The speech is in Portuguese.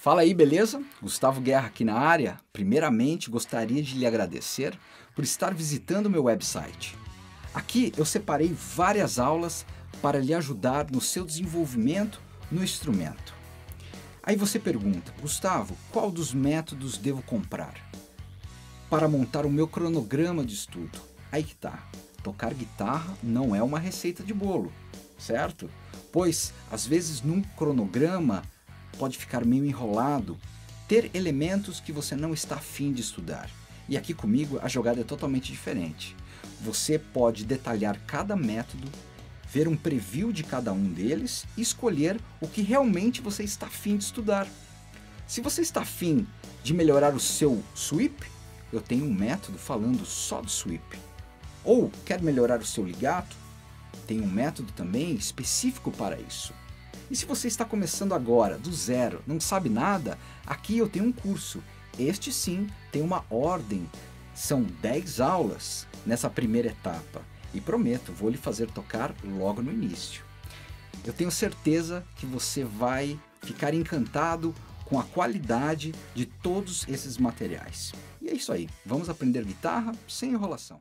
Fala aí, beleza? Gustavo Guerra aqui na área. Primeiramente, gostaria de lhe agradecer por estar visitando meu website. Aqui eu separei várias aulas para lhe ajudar no seu desenvolvimento no instrumento. Aí você pergunta, Gustavo, qual dos métodos devo comprar? Para montar o meu cronograma de estudo. Aí que tá. Tocar guitarra não é uma receita de bolo, certo? Pois, às vezes, num cronograma pode ficar meio enrolado, ter elementos que você não está afim de estudar. E aqui comigo a jogada é totalmente diferente. Você pode detalhar cada método, ver um preview de cada um deles e escolher o que realmente você está afim de estudar. Se você está afim de melhorar o seu sweep, eu tenho um método falando só do sweep. Ou quer melhorar o seu ligato, tem um método também específico para isso. E se você está começando agora, do zero, não sabe nada, aqui eu tenho um curso. Este sim tem uma ordem. São 10 aulas nessa primeira etapa. E prometo, vou lhe fazer tocar logo no início. Eu tenho certeza que você vai ficar encantado com a qualidade de todos esses materiais. E é isso aí, vamos aprender guitarra sem enrolação.